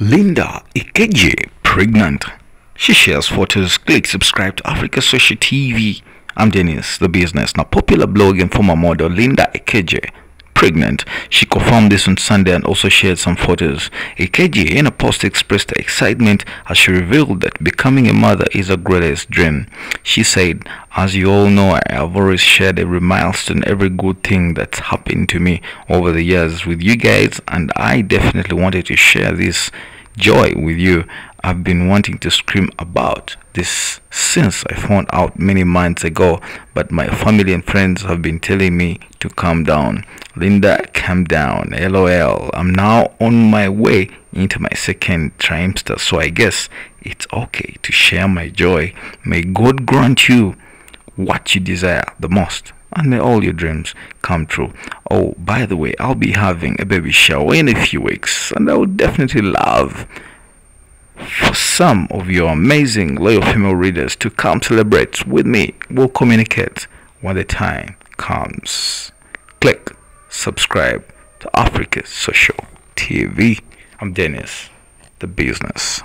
Linda Ikeje, pregnant. She shares photos. Click subscribe to Africa Social TV. I'm Dennis, the business. Now, popular blog and former model Linda Ikeje, pregnant. She confirmed this on Sunday and also shared some photos. Ikeje, in a post, expressed her excitement as she revealed that becoming a mother is her greatest dream. She said, As you all know, I have always shared every milestone, every good thing that's happened to me over the years with you guys, and I definitely wanted to share this joy with you. I've been wanting to scream about this since I found out many months ago, but my family and friends have been telling me to calm down. Linda, calm down. LOL. I'm now on my way into my second trimester, so I guess it's okay to share my joy. May God grant you what you desire the most and may all your dreams come true. Oh, by the way, I'll be having a baby shower in a few weeks, and I would definitely love some of your amazing loyal female readers to come celebrate with me. We'll communicate when the time comes. Click subscribe to Africa Social TV. I'm Dennis, the business.